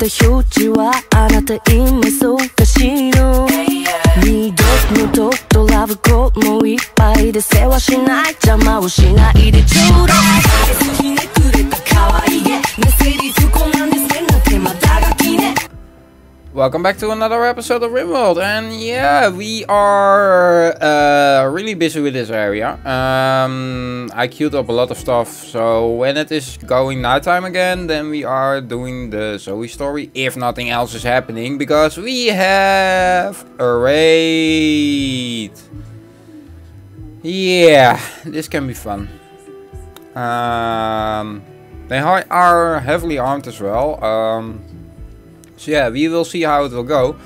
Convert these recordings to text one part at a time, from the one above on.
た表示はあなた今そうかしの二度のととラブコもいっぱいで世話しない邪魔をしないでちょうだい。ひねくれた可愛げ。ねセリフこなんですねな手間だがきね。Welcome back to another episode of Rimworld, and yeah, we are uh, really busy with this area. Um, I queued up a lot of stuff, so when it is going nighttime again, then we are doing the Zoe story, if nothing else is happening, because we have a raid. Yeah, this can be fun. Um, they are heavily armed as well. Um, so yeah, we will see how it will go.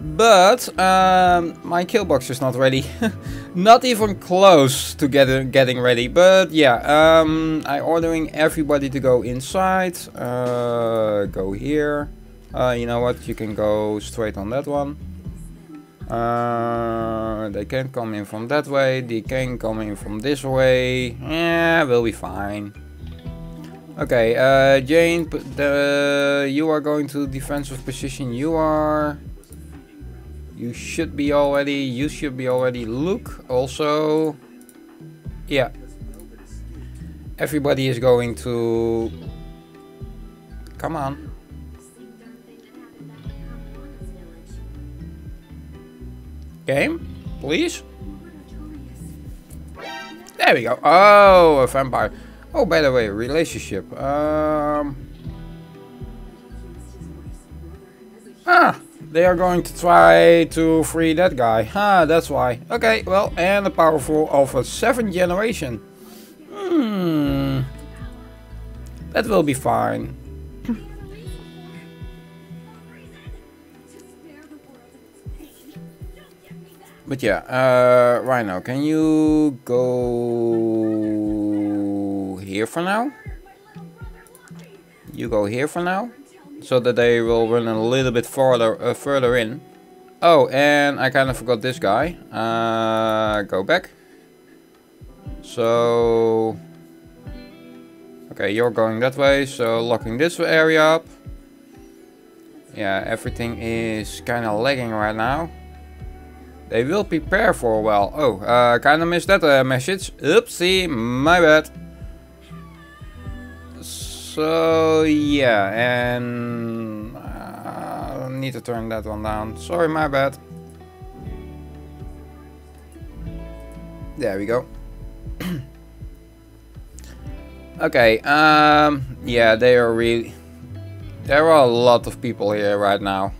But um, my kill box is not ready. not even close to get getting ready. But yeah, um, I ordering everybody to go inside. Uh, go here. Uh, you know what? You can go straight on that one. Uh, they can come in from that way. They can come in from this way. Yeah, we'll be fine. Okay, uh, Jane, the, you are going to defensive position. You are... You should be already, you should be already. Luke also... Yeah. Everybody is going to... Come on. Game, please. There we go. Oh, a vampire. Oh, by the way, relationship. Um. Ah, they are going to try to free that guy. Ah, that's why. Okay, well, and a powerful of a seventh generation. Hmm. That will be fine. But yeah, uh, Rhino, can you go here for now? You go here for now, so that they will run a little bit further uh, further in. Oh, and I kind of forgot this guy. Uh, go back. So, okay, you're going that way, so locking this area up. Yeah, everything is kind of lagging right now. They will prepare for a while. Oh, uh, kind of missed that uh, message. Oopsie, my bad. So, yeah, and... Uh, need to turn that one down. Sorry, my bad. There we go. okay, um, yeah, they are really... There are a lot of people here right now.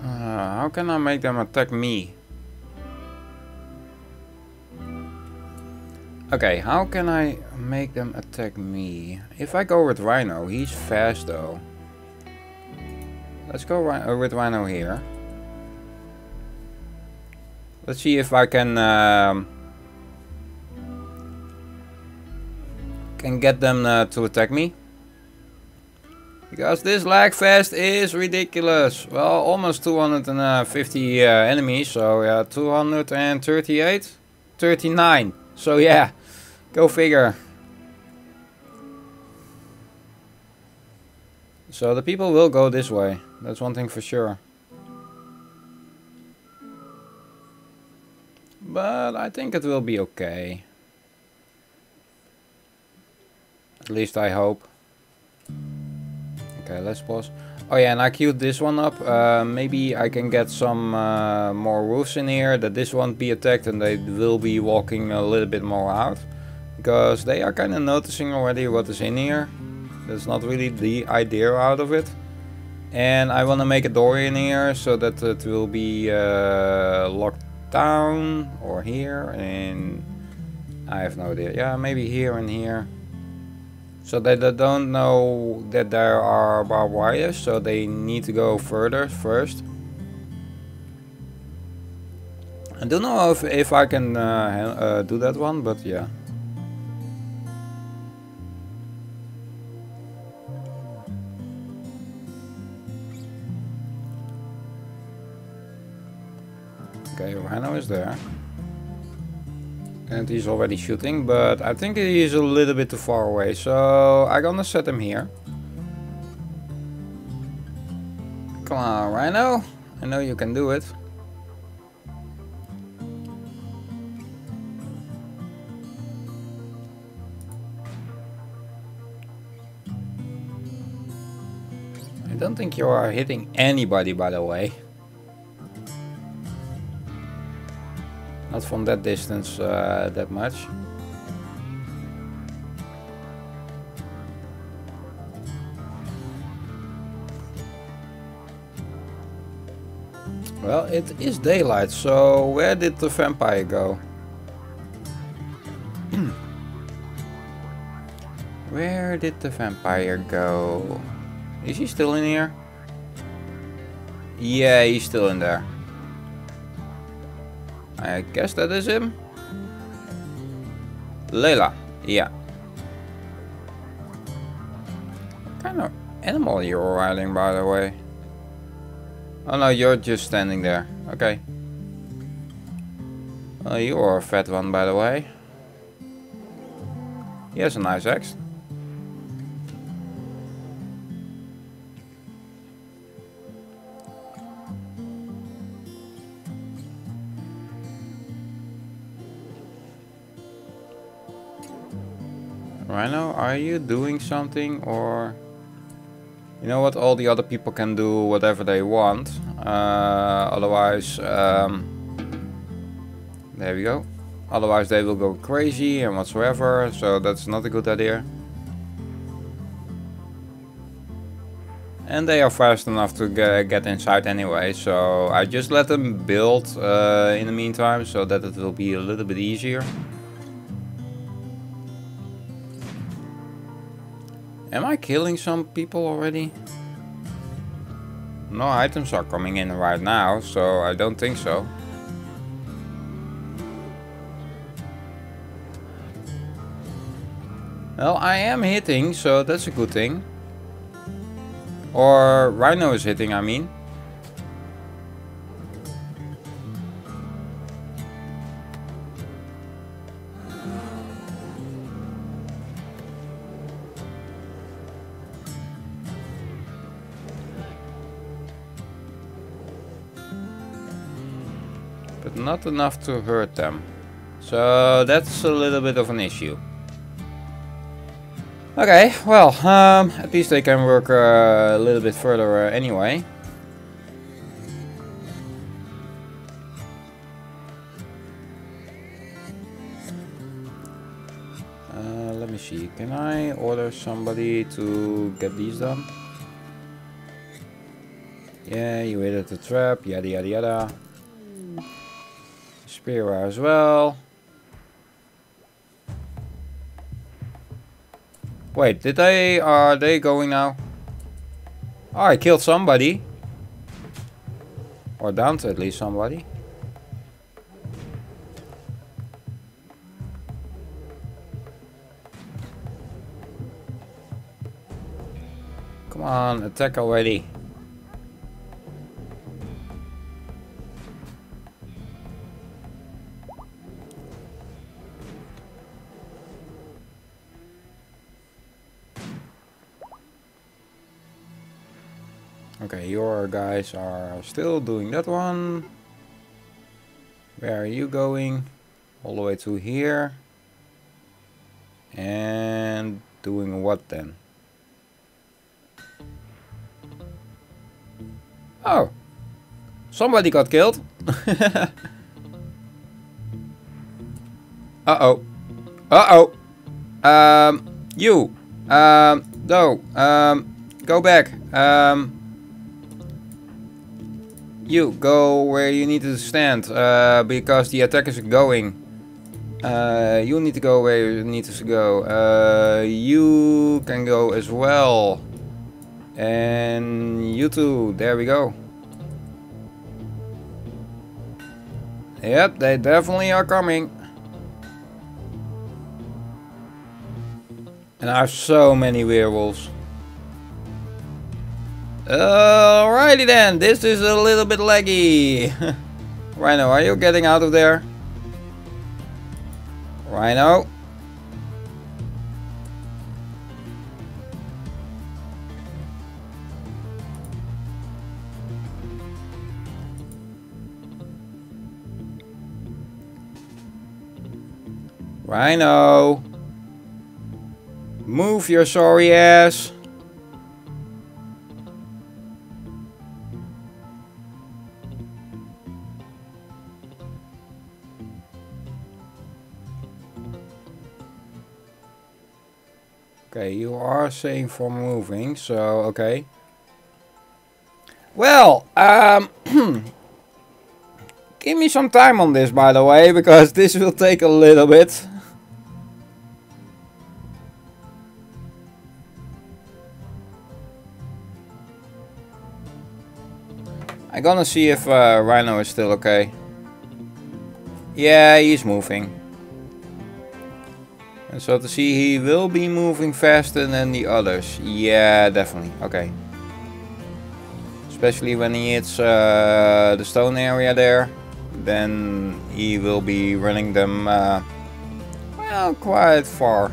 Uh, how can I make them attack me? Okay, how can I make them attack me? If I go with Rhino, he's fast though. Let's go uh, with Rhino here. Let's see if I can um, can get them uh, to attack me. Because this lag fest is ridiculous. Well, almost 250 uh, enemies, so yeah, 238, 39. So yeah, go figure. So the people will go this way. That's one thing for sure. But I think it will be okay. At least I hope. Okay, let's pause. Oh yeah, and I queued this one up. Uh, maybe I can get some uh, more roofs in here that this won't be attacked and they will be walking a little bit more out. Because they are kind of noticing already what is in here. That's not really the idea out of it. And I want to make a door in here so that it will be uh, locked down or here and I have no idea. Yeah, maybe here and here. So they, they don't know that there are barbed wires, so they need to go further first. I don't know if, if I can uh, uh, do that one, but yeah. Okay, Rhino is there. And he's already shooting, but I think he is a little bit too far away. So I'm gonna set him here. Come on, Rhino. I know you can do it. I don't think you are hitting anybody, by the way. Not from that distance uh, that much. Well, it is daylight, so where did the vampire go? where did the vampire go? Is he still in here? Yeah, he's still in there. I guess that is him. Layla. Yeah. What kind of animal you're riding, by the way? Oh no, you're just standing there. Okay. Well, you are a fat one, by the way. He has a nice axe. Rhino, are you doing something or... You know what, all the other people can do whatever they want. Uh, otherwise, um, there we go. Otherwise they will go crazy and whatsoever, so that's not a good idea. And they are fast enough to get, inside anyway, so I just let them build uh, in the meantime, so that it will be a little bit easier. Am I killing some people already? No items are coming in right now, so I don't think so. Well, I am hitting, so that's a good thing. Or Rhino is hitting, I mean. Not enough to hurt them. So that's a little bit of an issue. Okay, well, um, at least they can work uh, a little bit further uh, anyway. Uh, let me see, can I order somebody to get these done? Yeah, you hit the trap, yada yada yada. Spear as well. Wait, did they, are they going now? Oh, I killed somebody. Or down to at least somebody. Come on, attack already. Okay, your guys are still doing that one. Where are you going? All the way to here. And doing what then? Oh. Somebody got killed. Uh-oh. Uh-oh. Um, you. Um, no. Um, go back. Um, you go where you need to stand uh, because the attack is going. Uh, you need to go where you need to go. Uh, you can go as well. And you too. There we go. Yep, they definitely are coming. And I have so many werewolves. Alrighty then, this is a little bit laggy. Rhino, are you getting out of there? Rhino. Rhino. Move your sorry ass. Okay, you are saying for moving, so okay. Well, um, give me some time on this, by the way, because this will take a little bit. I'm gonna see if uh, Rhino is still okay. Yeah, he's moving. And so to see he will be moving faster than the others. Yeah, definitely. Okay. Especially when he hits uh, the stone area there. Then he will be running them uh, well quite far.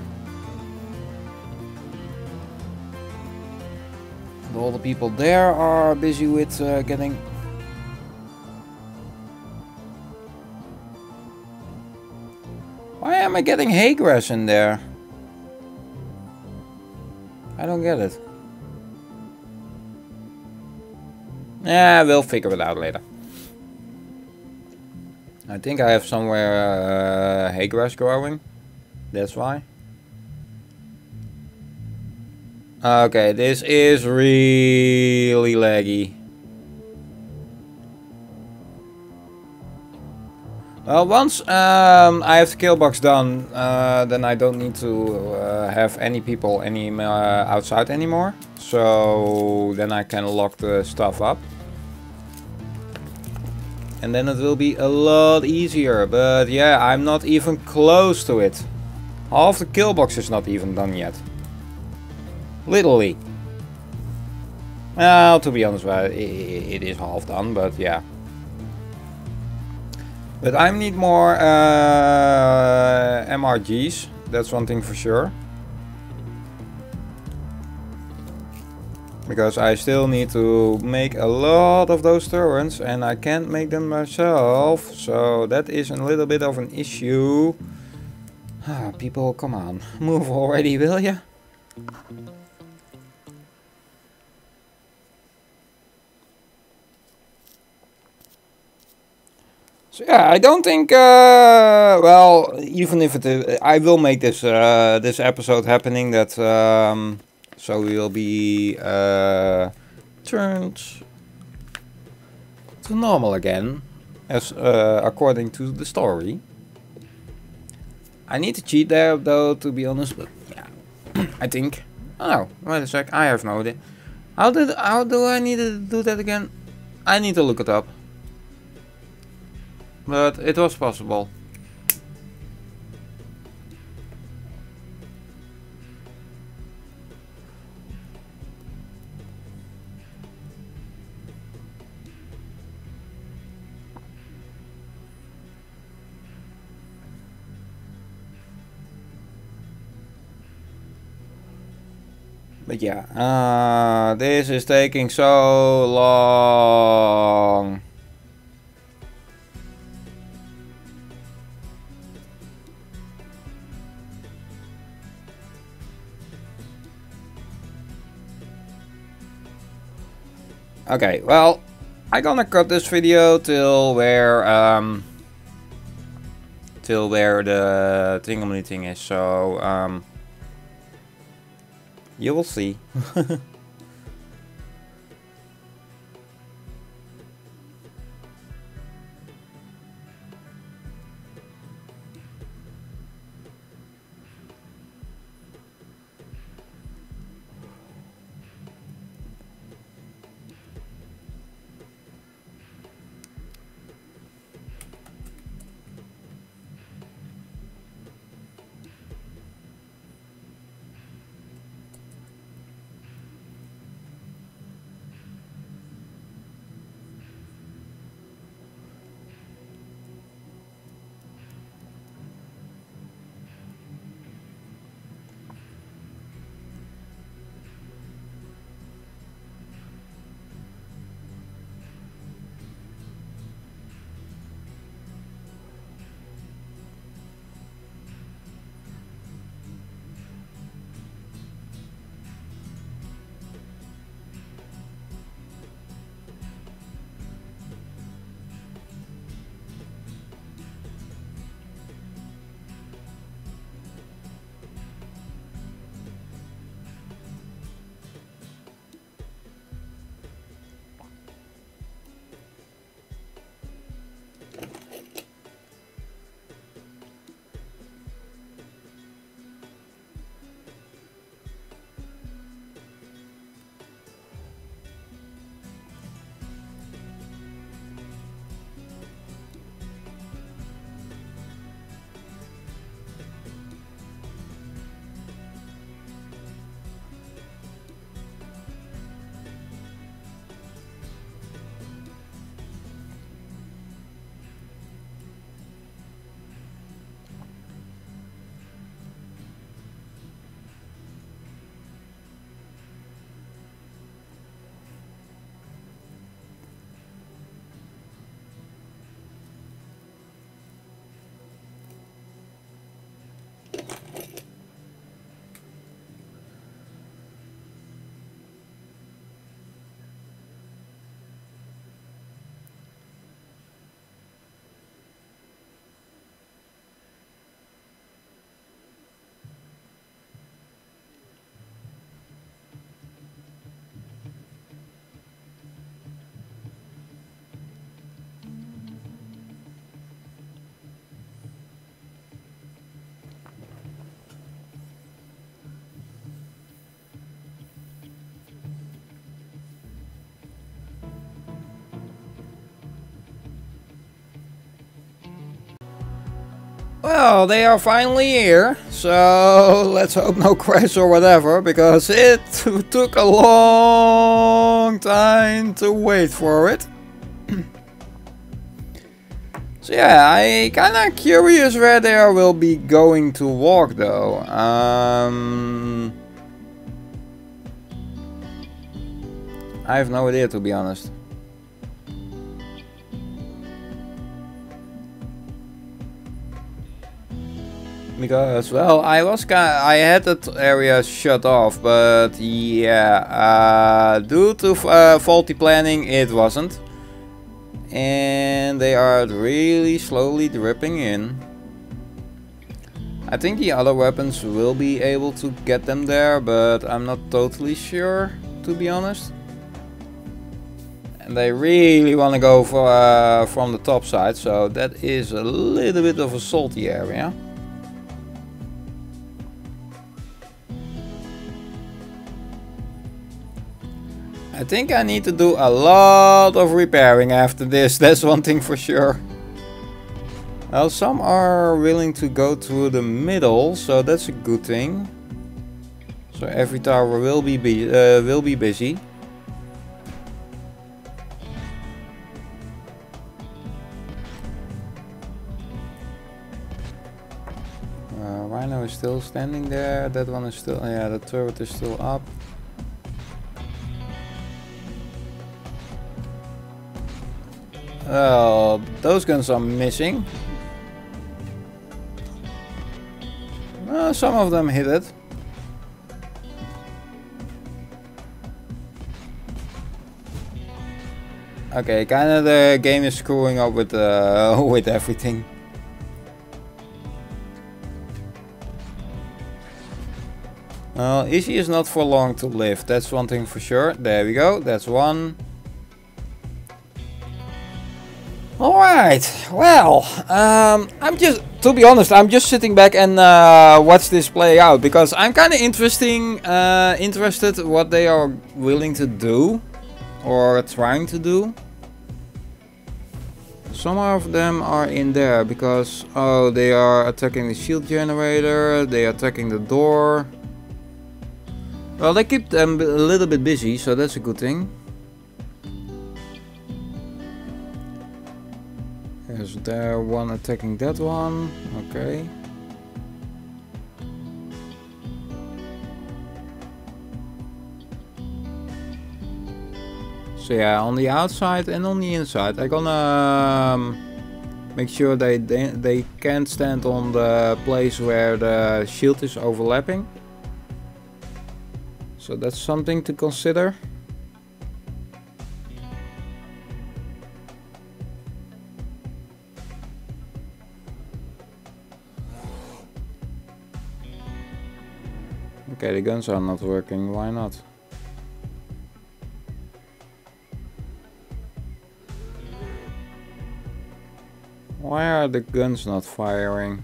And all the people there are busy with uh, getting am I getting hay grass in there? I don't get it. Yeah, we'll figure it out later. I think I have somewhere uh, hay grass growing. That's why. Okay, this is really laggy. Well, once um, I have the kill box done, uh, then I don't need to uh, have any people any uh, outside anymore. So then I can lock the stuff up. And then it will be a lot easier. But yeah, I'm not even close to it. Half the kill box is not even done yet. Literally. Well, to be honest, well, it, it is half done, but yeah. But I need more uh, MRGs. That's one thing for sure. Because I still need to make a lot of those turrets and I can't make them myself. So that is a little bit of an issue. Ah, people, come on. Move already, will ya? So yeah, I don't think. Uh, well, even if it, is, I will make this uh, this episode happening. That um, so we will be uh, turned to normal again, as uh, according to the story. I need to cheat there though, to be honest. But yeah, I think. Oh wait a sec. I have no idea. How did how do I need to do that again? I need to look it up but it was possible. But yeah, uh, this is taking so long. Okay, well, I'm gonna cut this video till where um till where the tingly thing is. So um you will see. Well, they are finally here, so let's hope no crash or whatever, because it took a long time to wait for it. so yeah, I kinda curious where they will be going to walk though. Um, I have no idea to be honest. Because well I was kind I had that area shut off but yeah uh, due to uh, faulty planning it wasn't. And they are really slowly dripping in. I think the other weapons will be able to get them there but I'm not totally sure to be honest. And they really want to go for, uh, from the top side so that is a little bit of a salty area think I need to do a lot of repairing after this, that's one thing for sure. Well, some are willing to go to the middle, so that's a good thing. So every tower will be, be uh, will be busy. Uh, Rhino is still standing there. That one is still, yeah, the turret is still up. Well, those guns are missing. Uh, some of them hit it. Okay, kinda the game is screwing up with uh, with everything. Well, easy is not for long to live, that's one thing for sure. There we go, that's one. Alright, well, um, I'm just, to be honest, I'm just sitting back and uh, watch this play out because I'm kind of interesting, uh, interested what they are willing to do or trying to do. Some of them are in there because, oh, they are attacking the shield generator, they are attacking the door. Well, they keep them a little bit busy, so that's a good thing. Is there one attacking that one? Okay. So yeah, on the outside and on the inside, I'm gonna um, make sure they, they they can't stand on the place where the shield is overlapping. So that's something to consider. Okay, the guns are not working, why not? Why are the guns not firing?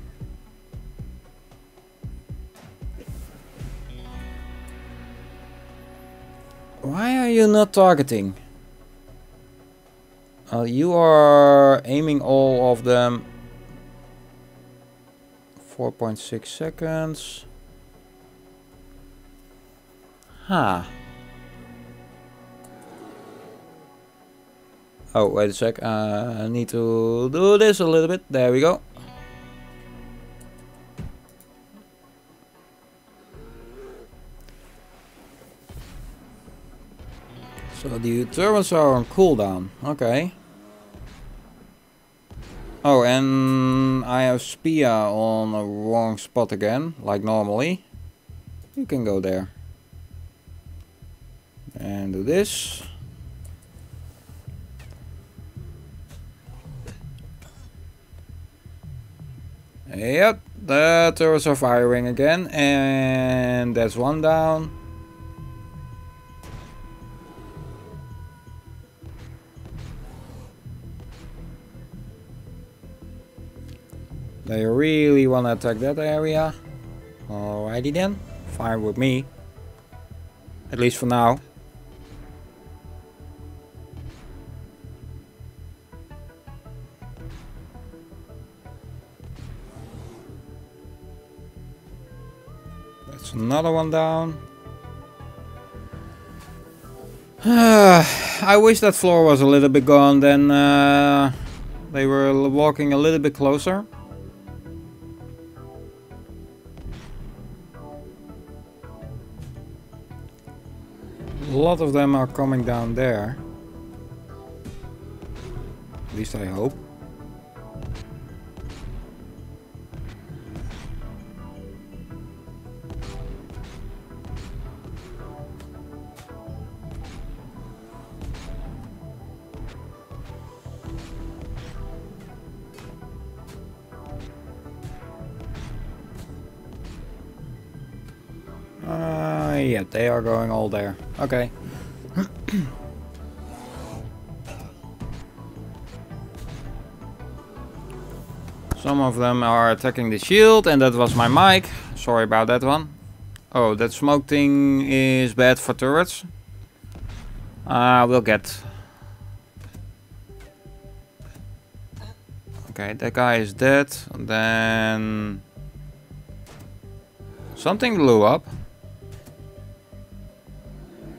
Why are you not targeting? Uh, you are aiming all of them 4.6 seconds. Huh. Oh, wait a sec. Uh, I need to do this a little bit. There we go. So the turbines are on cooldown. Okay. Oh, and I have Spia on a wrong spot again, like normally. You can go there and do this Yep, the turrets are firing again, and that's one down. They really want to attack that area. Alrighty then, fine with me. At least for now. Another one down. I wish that floor was a little bit gone, then uh, they were walking a little bit closer. A lot of them are coming down there. At least I hope. Uh, yeah, they are going all there. Okay. Some of them are attacking the shield, and that was my mic. Sorry about that one. Oh, that smoke thing is bad for turrets. Uh, we'll get... Okay, that guy is dead. Then... Something blew up.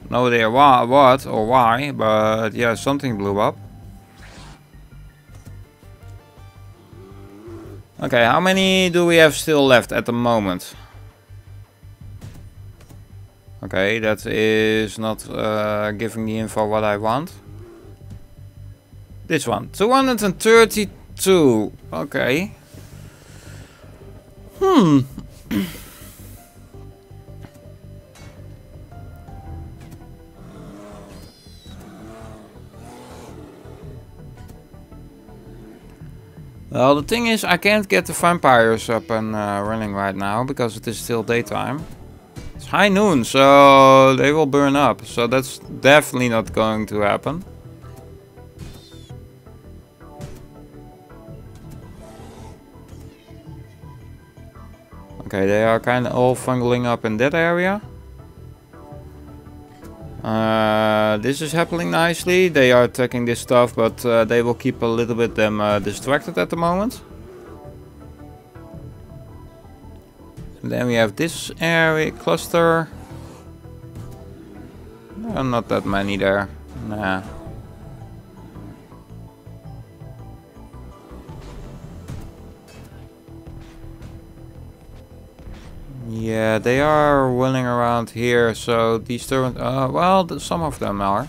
No idea why, what or why, but yeah, something blew up. Okay, how many do we have still left at the moment? Okay, that is not uh, giving the info what I want. This one, 232. Okay. Hmm. Well, the thing is, I can't get the vampires up and uh, running right now because it is still daytime. It's high noon, so they will burn up. So that's definitely not going to happen. Okay, they are kind of all fungling up in that area. Uh, this is happening nicely. They are attacking this stuff, but uh, they will keep a little bit them uh, distracted at the moment. And then we have this area cluster. No, not that many there. Nah. Yeah, they are running around here, so these turrets, uh, well, some of them are.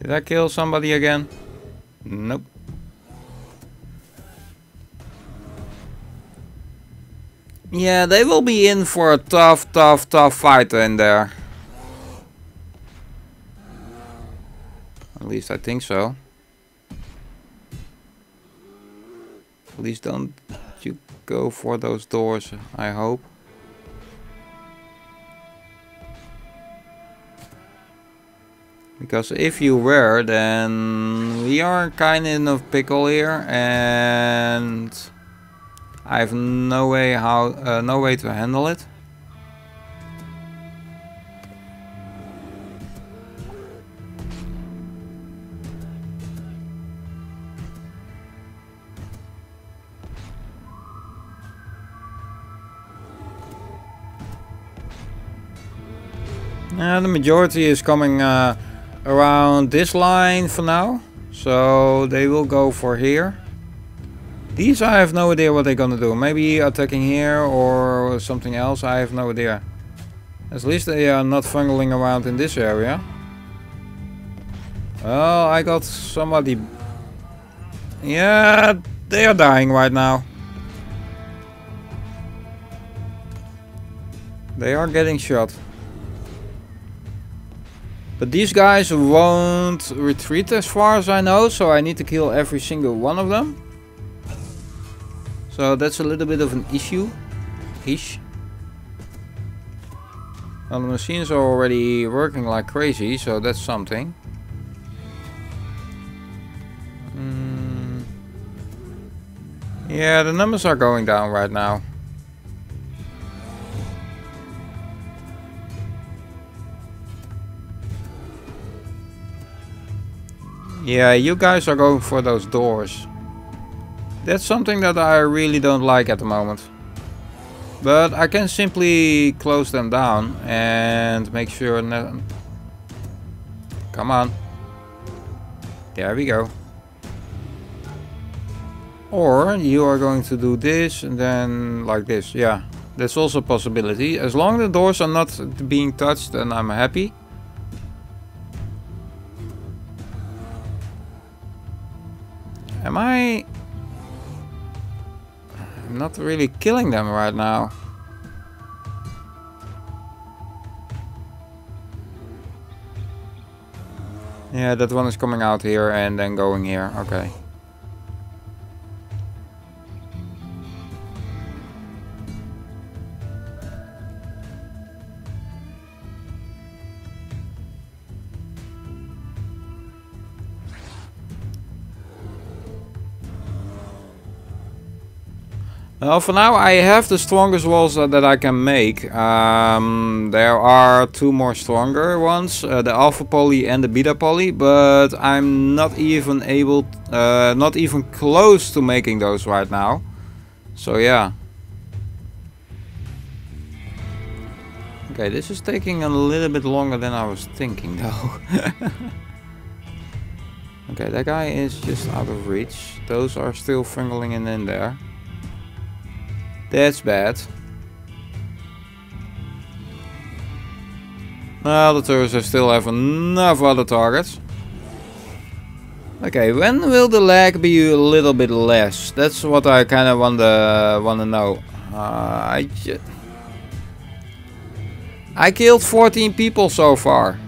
Did I kill somebody again? Nope. Yeah, they will be in for a tough, tough, tough fight in there. At least I think so. Please don't you go for those doors, I hope. Because if you were, then we are kind of in a pickle here, and I have no way how, uh, no way to handle it. Uh, the majority is coming uh, around this line for now. So they will go for here. These I have no idea what they're gonna do. Maybe attacking here or something else. I have no idea. At least they are not fungling around in this area. Oh, I got somebody... Yeah, they are dying right now. They are getting shot. But these guys won't retreat as far as I know, so I need to kill every single one of them. So that's a little bit of an issue. Ish. Well, the machines are already working like crazy, so that's something. Mm. Yeah, the numbers are going down right now. Yeah, you guys are going for those doors. That's something that I really don't like at the moment. But I can simply close them down and make sure... Come on. There we go. Or you are going to do this and then like this. Yeah, that's also a possibility. As long as the doors are not being touched then I'm happy. Am I... I'm not really killing them right now. Yeah, that one is coming out here and then going here. Okay. Well, for now I have the strongest walls uh, that I can make. Um, there are two more stronger ones, uh, the alpha poly and the beta poly, but I'm not even able, uh, not even close to making those right now. So yeah. Okay, this is taking a little bit longer than I was thinking though. okay, that guy is just out of reach. Those are still fingering in there. That's bad. Well, the turrets still have enough other targets. Okay, when will the lag be a little bit less? That's what I kind of want to want to know. Uh, I I killed 14 people so far.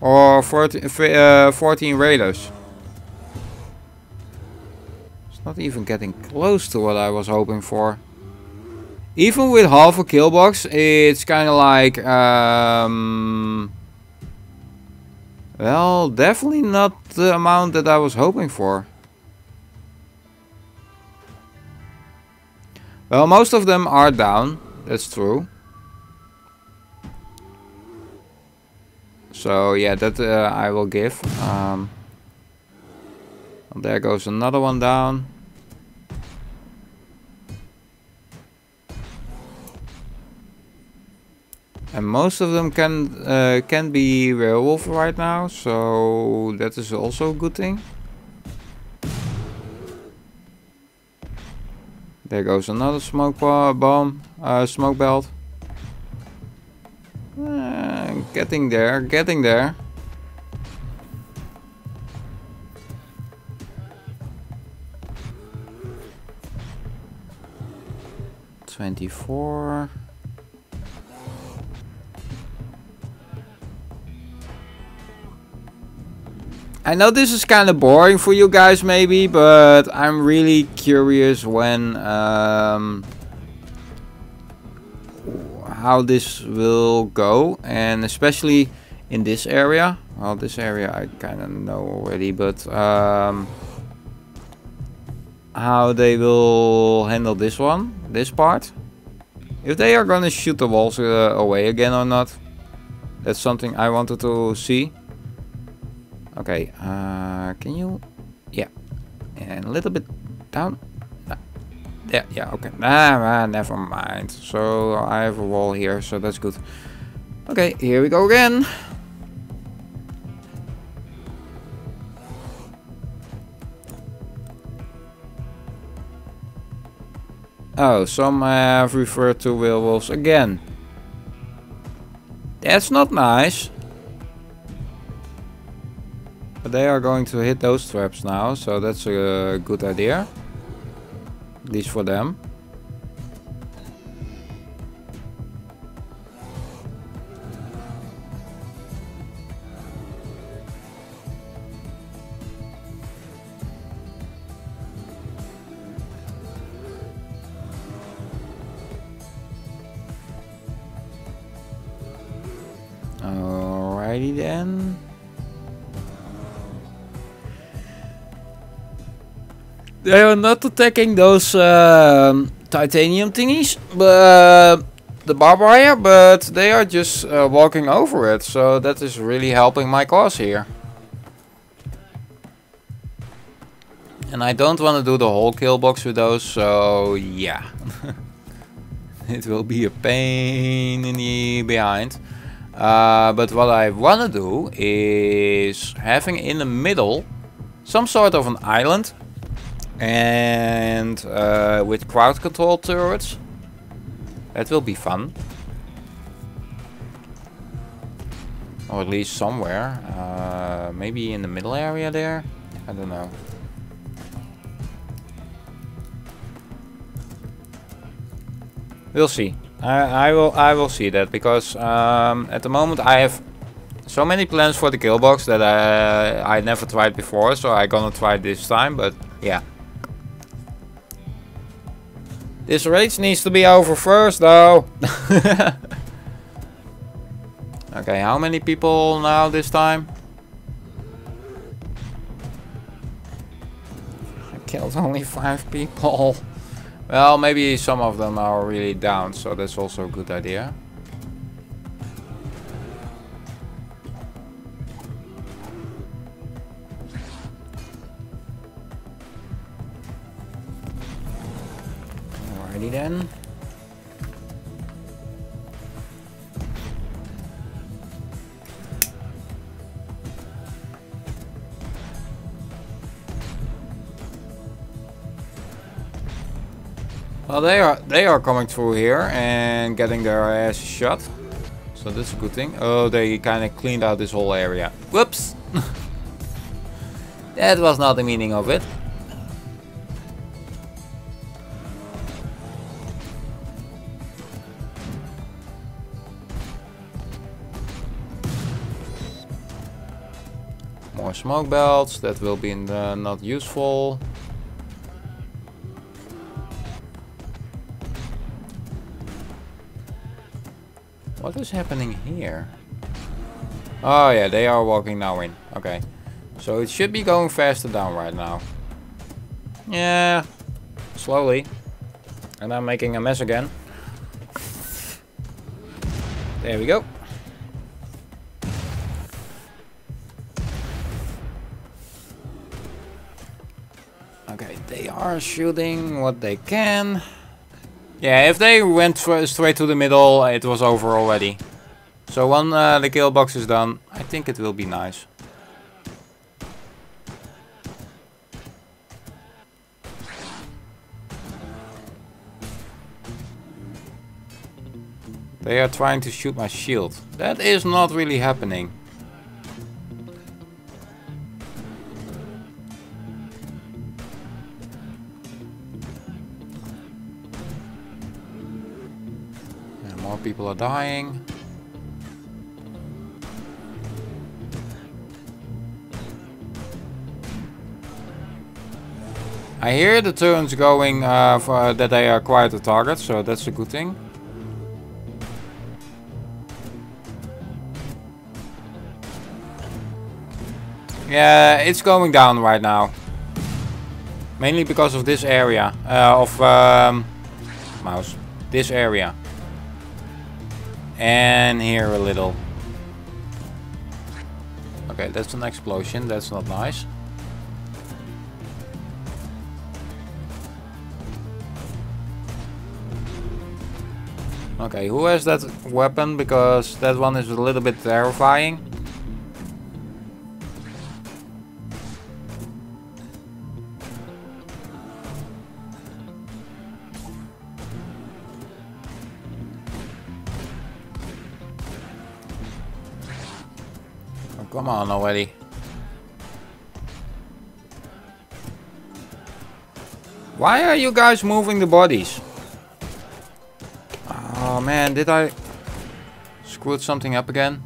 Or 14, uh, 14 raiders. Not even getting close to what I was hoping for. Even with half a kill box, it's kind of like... Um, well, definitely not the amount that I was hoping for. Well, most of them are down. That's true. So yeah, that uh, I will give. Um, there goes another one down. And most of them can uh, can be werewolf right now, so that is also a good thing. There goes another smoke bomb, uh, smoke belt. Uh, getting there, getting there. Twenty-four. I know this is kind of boring for you guys maybe, but I'm really curious when um, how this will go and especially in this area. Well, this area I kind of know already, but um, how they will handle this one, this part. If they are gonna shoot the walls uh, away again or not. That's something I wanted to see. Okay, uh, can you... Yeah. And a little bit down. Yeah, yeah, okay. Nah, ah, never mind. So I have a wall here, so that's good. Okay, here we go again. Oh, some have referred to werewolves again. That's not nice. But they are going to hit those traps now, so that's a good idea. At least for them. Alrighty then. They are not attacking those uh, titanium thingies, but uh, the barbed wire, but they are just uh, walking over it. So that is really helping my cause here. And I don't want to do the whole kill box with those, so yeah. it will be a pain in the behind. Uh, but what I want to do is having in the middle some sort of an island and uh, with crowd control turrets. That will be fun. Or at least somewhere. Uh, maybe in the middle area there? I don't know. We'll see. I, I will I will see that because um, at the moment I have so many plans for the kill box that I I never tried before, so I gonna try this time. But yeah, this race er needs to be over first, though. okay, how many people now this time? I killed only five people. Well, maybe some of them are really down, so that's also a good idea. Well, they are they are coming through here and getting their ass shot. So that's a good thing. Oh, they kind of cleaned out this whole area. Whoops! that was not the meaning of it. Smoke belts, that will be the, not useful. What is happening here? Oh yeah, they are walking now in. Okay. So it should be going faster down right now. Yeah. Slowly. And I'm making a mess again. There we go. Are shooting what they can. Yeah, if they went straight to the middle, it was over already. So when uh, the kill box is done, I think it will be nice. They are trying to shoot my shield. That is not really happening. People are dying. I hear the turns going uh, for, uh, that they acquired the target, so that's a good thing. Yeah, it's going down right now. Mainly because of this area uh, of um, mouse. This area. And here a little. Okay, that's an explosion. That's not nice. Okay, who has that weapon? Because that one is a little bit terrifying. On already. Why are you guys moving the bodies? Oh man, did I screw something up again?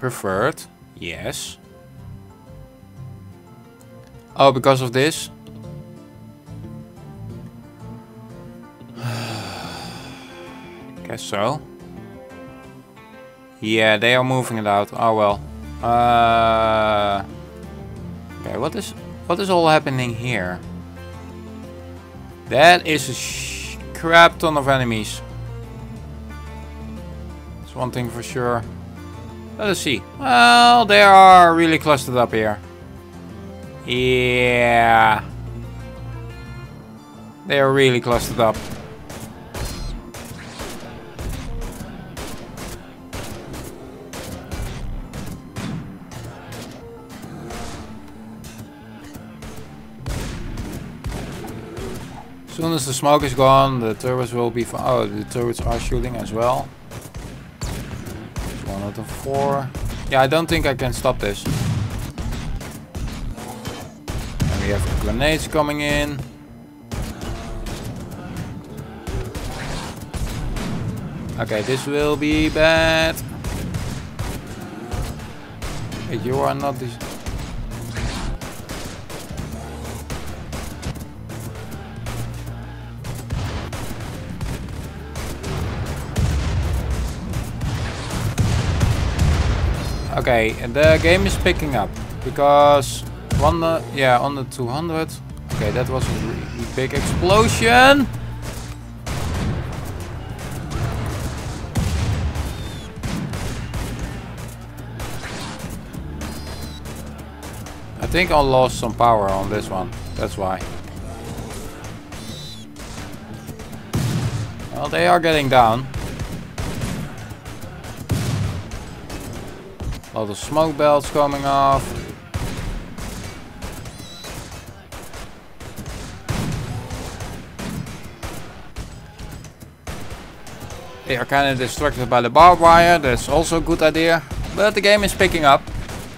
Preferred, yes. Oh, because of this? Guess so. Yeah, they are moving it out. Oh well. Uh, okay, what is what is all happening here? That is a crap ton of enemies. That's one thing for sure. Let us see. Well, they are really clustered up here. Yeah. They are really clustered up. Soon as the smoke is gone, the turrets will be fine. Oh, the turrets are shooting as well. One out of four. Yeah, I don't think I can stop this. And we have grenades coming in. Okay, this will be bad. You are not this. Okay, the game is picking up because one, uh, yeah, on the 200. Okay, that was a really big explosion. I think I lost some power on this one. That's why. Well, they are getting down. A lot of smoke belts coming off. They are kind of distracted by the barbed wire. That's also a good idea. But the game is picking up.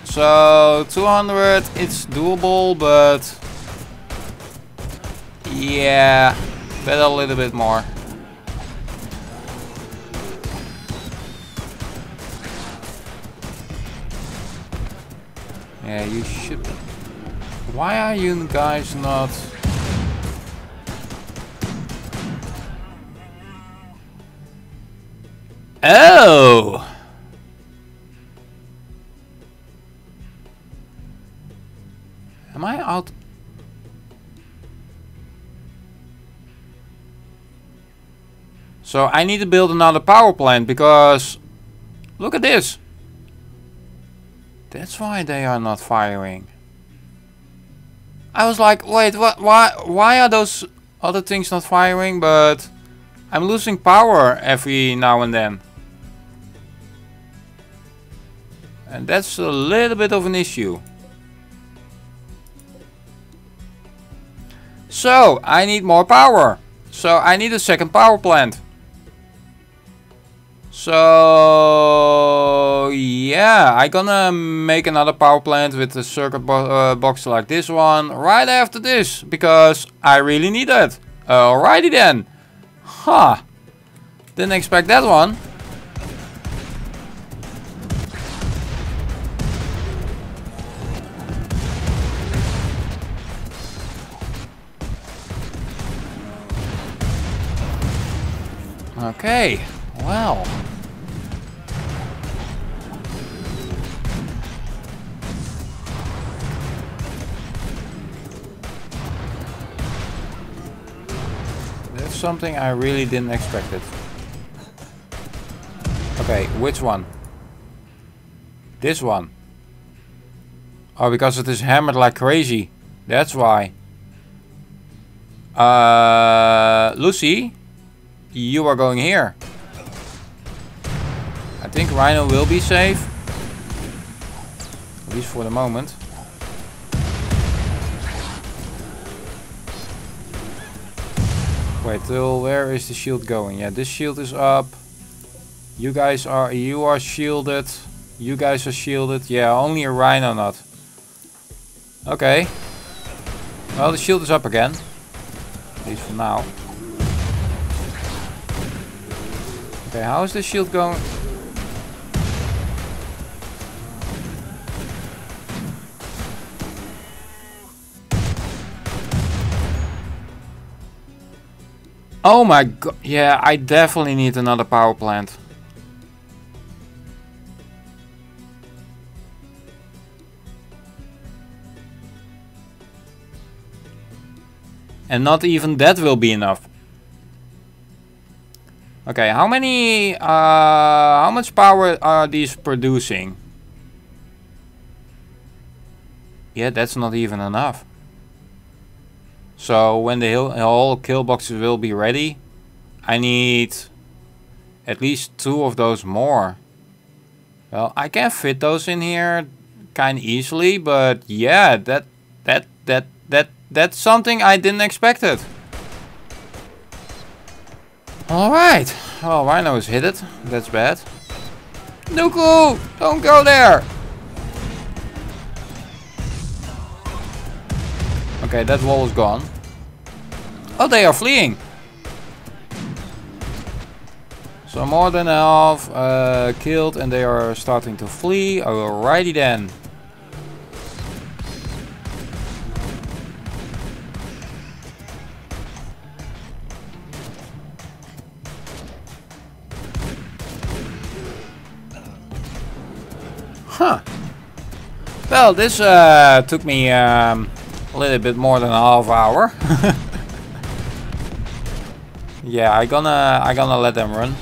So 200, it's doable, but yeah, better a little bit more. Yeah, you should... Why are you guys not... Oh! Am I out? So I need to build another power plant because... Look at this! That's why they are not firing. I was like, wait, what? Why? Why are those other things not firing? But I'm losing power every now and then. And that's a little bit of an issue. So, I need more power. So, I need a second power plant. So yeah, I gonna make another power plant with a circuit bo uh, box like this one right after this because I really need it. Alrighty then. Huh. Didn't expect that one. Okay, well. something I really didn't expect it. Okay, which one? This one. Oh, because it is hammered like crazy. That's why. Uh, Lucy, you are going here. Think Rhino will be safe. At least for the moment. Wait till where is the shield going? Yeah, this shield is up. You guys are you are shielded. You guys are shielded. Yeah, only a rhino not. Okay. Well, the shield is up again. At least for now. Okay, how is the shield going? Oh my god. Yeah, I definitely need another power plant. And not even that will be enough. Okay, how many, uh, how much power are these producing? Yeah, that's not even enough. So when the whole kill boxes will be ready, I need at least two of those more. Well, I can fit those in here kind of easily, but yeah, that that that that that's something I didn't expect it. Alright. Oh, Rhino's hit it. That's bad. Nuku! Don't go there! Okay, that wall is gone. Oh, they are fleeing! So more than half uh, killed and they are starting to flee. Alrighty then. Huh. Well, this uh, took me um, a little bit more than a half hour. yeah, I gonna I gonna let them run.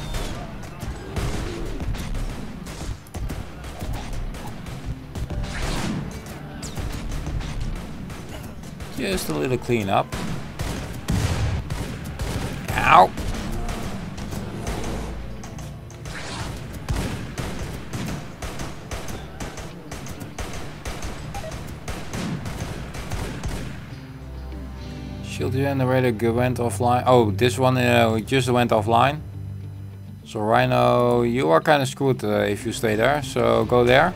Just a little cleanup. Ow. Generator went offline. Oh, this one uh, just went offline. So Rhino, you are kind of screwed uh, if you stay there. So go there.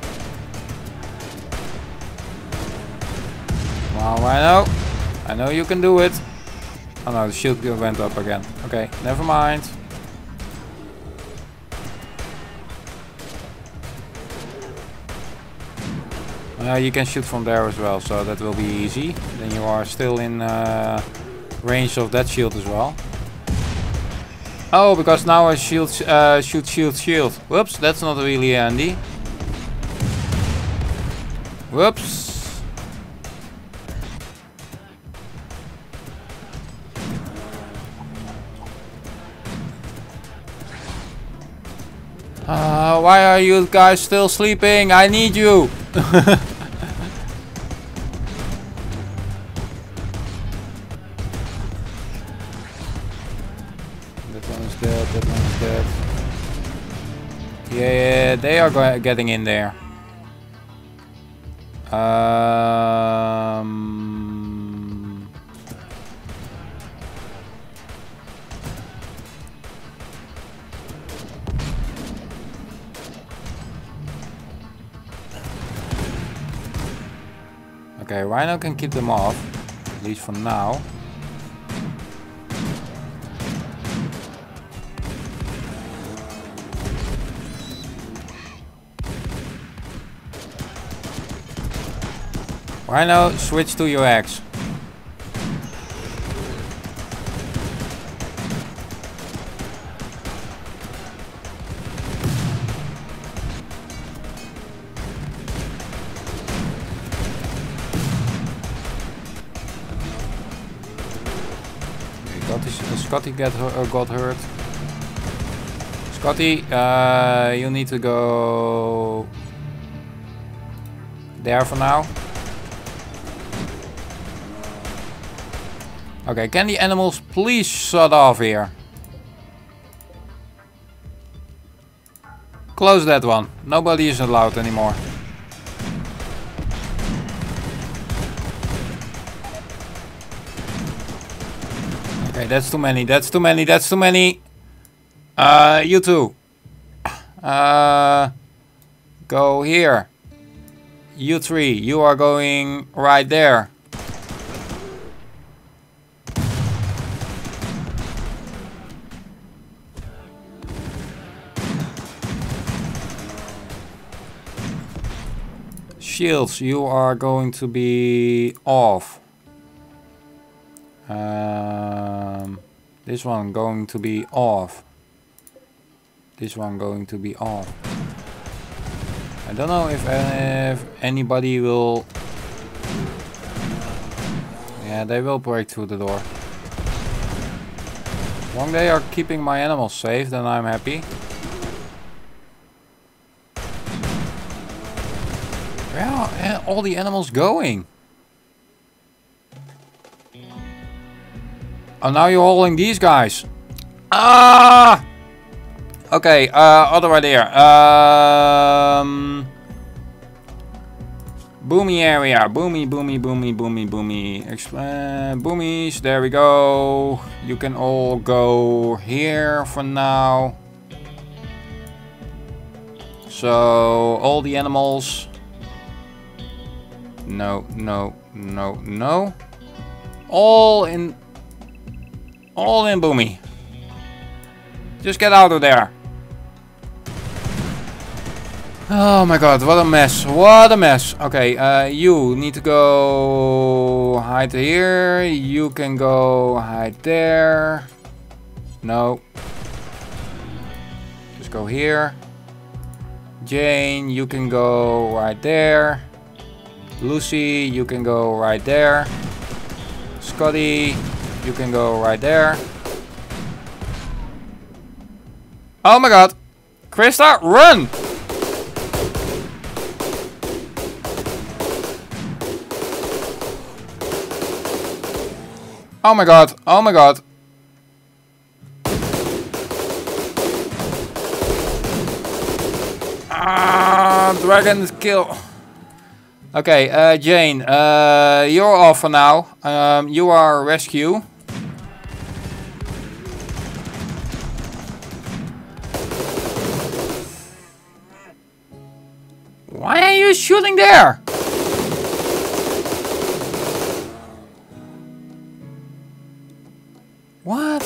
Come on, Rhino. I know you can do it. Oh no, the shield went up again. Okay, never mind. Uh, you can shoot from there as well, so that will be easy. Then you are still in uh, range of that shield as well. Oh, because now I shield, uh, shoot, shield, shield. Whoops, that's not really handy. Whoops. Uh, why are you guys still sleeping? I need you. are getting in there. Um... Okay, Rhino can keep them off, at least for now. Rhino, switch to your axe. Scotty get uh, got hurt. Scotty, uh, you need to go there for now. Okay, can the animals please shut off here? Close that one. Nobody is allowed anymore. Okay, that's too many. That's too many. That's too many. Uh, you two. Uh, go here. You three. You are going right there. Shields, you are going to be off. Um, this one going to be off. This one going to be off. I don't know if, if anybody will... Yeah, they will break through the door. long they are keeping my animals safe, then I'm happy. Where are all the animals going? Oh, now you're holding these guys. Ah! Okay, uh, other idea. Um, boomy area. Boomy, boomy, boomy, boomy, boomy. Uh, boomies, there we go. You can all go here for now. So, all the animals. No, no, no, no. All in... All in boomy. Just get out of there. Oh my god, what a mess. What a mess. Okay, uh, you need to go hide here. You can go hide there. No. Just go here. Jane, you can go right there. Lucy, you can go right there. Scotty, you can go right there. Oh my god. Krista, run! Oh my god, oh my god. Ah, dragon kill. Okay, uh, Jane, uh, you're off for now. Um, you are rescue. Why are you shooting there? What?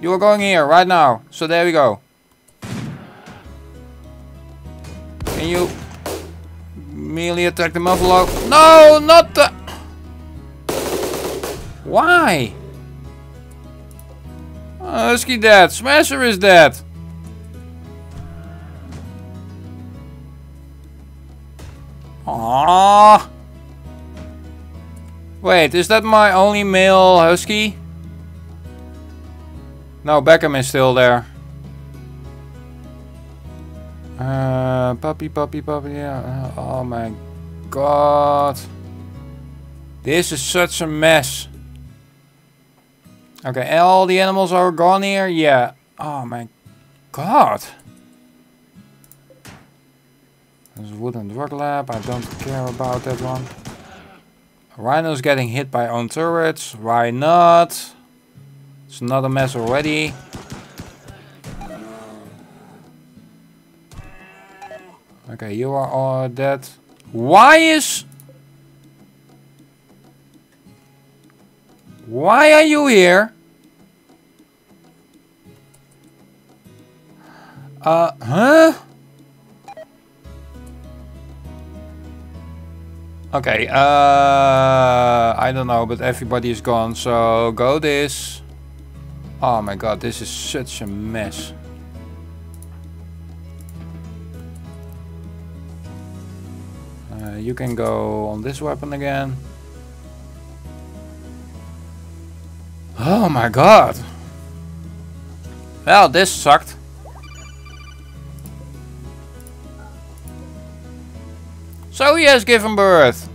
You are going here right now. So there we go. Can you melee attack the buffalo? No, not the... Why? Oh, husky dead. Smasher is dead. Aww. Wait, is that my only male husky? No, Beckham is still there. Uh, puppy, puppy, puppy. Yeah. Oh my god. This is such a mess. Okay, all the animals are gone here? Yeah. Oh my god. There's a wooden drug lab. I don't care about that one. Rhino's getting hit by own turrets. Why not? It's not a mess already. Okay, you are all dead. Why is... Why are you here? Uh, huh? Okay, uh, I don't know, but everybody is gone, so go this. Oh my god, this is such a mess. Uh, you can go on this weapon again. Oh my god. Well, this sucked. So he has given birth.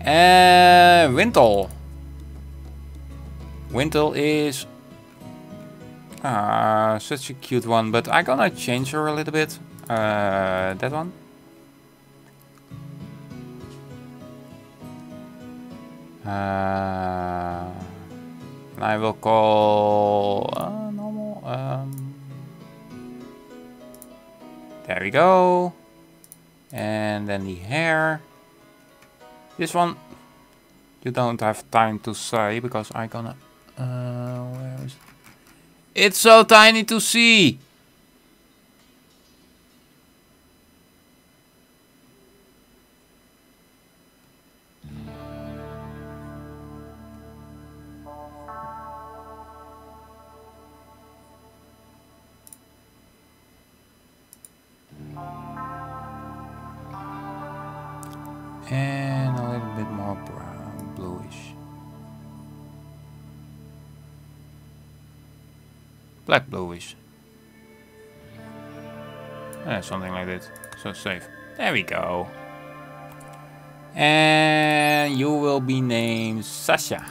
And Wintle. Wintle is ah, such a cute one, but I'm gonna change her a little bit. Uh, that one. Uh, I will call uh, normal. Um, there we go. And then the hair. This one. you don't have time to say because I'm gonna... Uh, where is it? It's so tiny to see! and Black bluish. Yeah, something like that. So safe. There we go. And you will be named Sasha.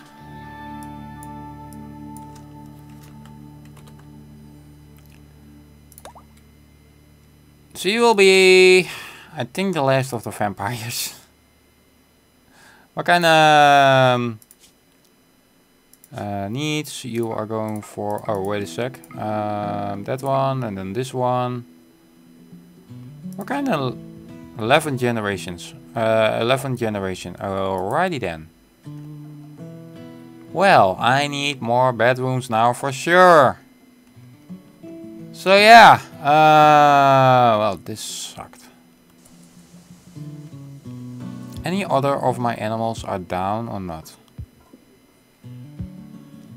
She will be, I think, the last of the vampires. What kind of uh, needs you are going for? Oh, wait a sec. Um, that one and then this one. What kind of 11 generations? Uh, 11 generation. Alrighty then. Well, I need more bedrooms now for sure. So yeah, uh, well, this sucked. Any other of my animals are down or not?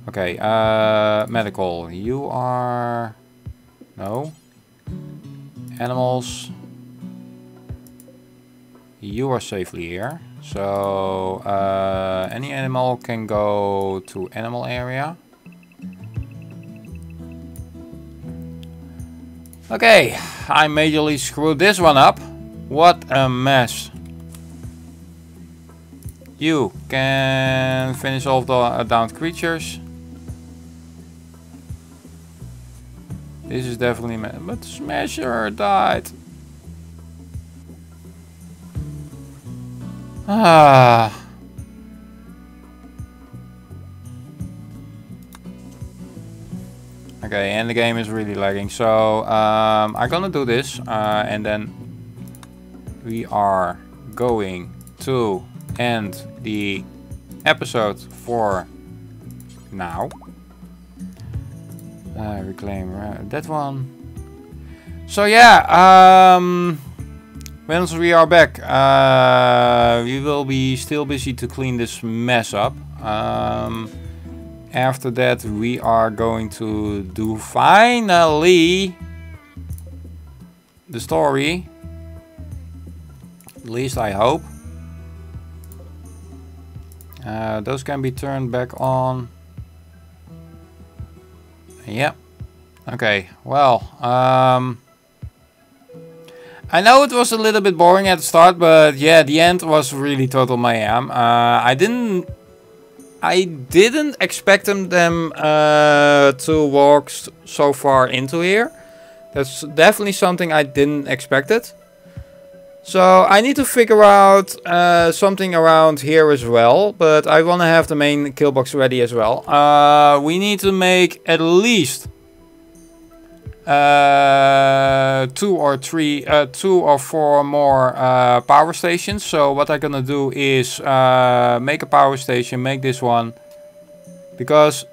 Okay, uh, medical. You are... No. Animals. You are safely here. So, uh, any animal can go to animal area. Okay, I majorly screwed this one up. What a mess. You can finish off the uh, downed creatures. This is definitely... But Smasher died. Ah. Okay, and the game is really lagging. So um, I'm gonna do this, uh, and then we are going to end the episode for now. Uh, reclaim uh, that one. So yeah, um, once we are back, uh, we will be still busy to clean this mess up. Um, after that, we are going to do finally the story. At least I hope. Uh, those can be turned back on. Okay, well, um, I know it was a little bit boring at the start, but yeah, the end was really total mayhem. Uh, I didn't, I didn't expect them, them uh, to walk so far into here. That's definitely something I didn't expect it. So I need to figure out uh, something around here as well, but I want to have the main kill box ready as well. Uh, we need to make at least uh, two or three, uh, two or four more uh, power stations. So what I'm gonna do is uh, make a power station, make this one, because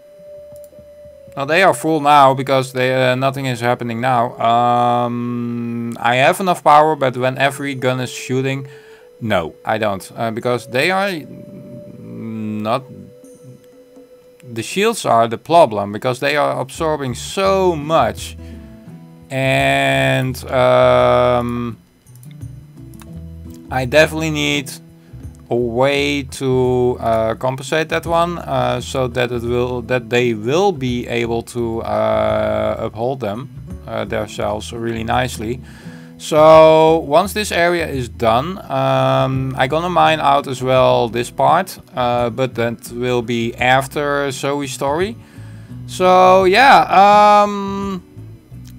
well, they are full now because they, uh, nothing is happening now. Um, I have enough power, but when every gun is shooting, no, I don't. Because they are not... The shields are the problem, because they are absorbing so much. And um, I definitely need a way to uh, compensate that one uh, so that it will that they will be able to uh, uphold them uh, themselves really nicely. So once this area is done um, I'm gonna mine out as well this part uh, but that will be after Zoe's story. So yeah um,